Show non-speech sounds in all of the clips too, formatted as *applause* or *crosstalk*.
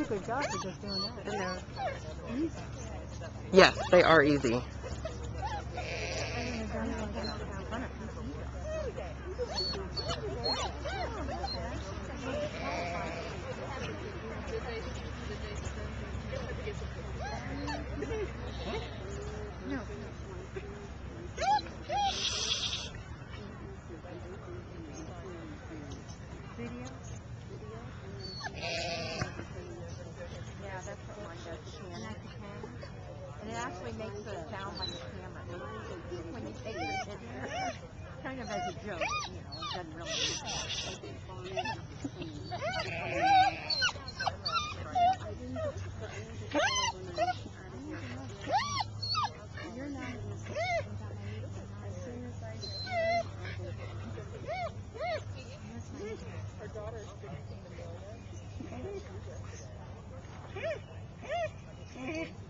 did a good job for just doing that. And they're Easy. yes, they are easy. Actually makes it sound like a camera. When you take the picture, kind of as a joke, you know, it doesn't really. *laughs*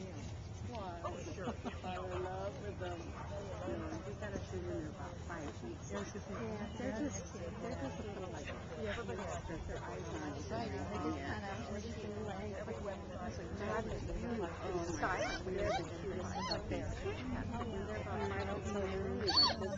him. I love with them. We gotta shoot in about five. They're just, they're just, they're just a little like, everybody has their eyes on each other. They just kind of, feel like, it's like, it's like. They're like, oh, silent. They're the cutest they're about right outside the room, like this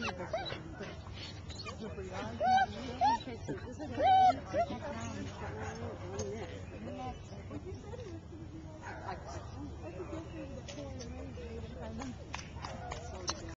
Спасибо.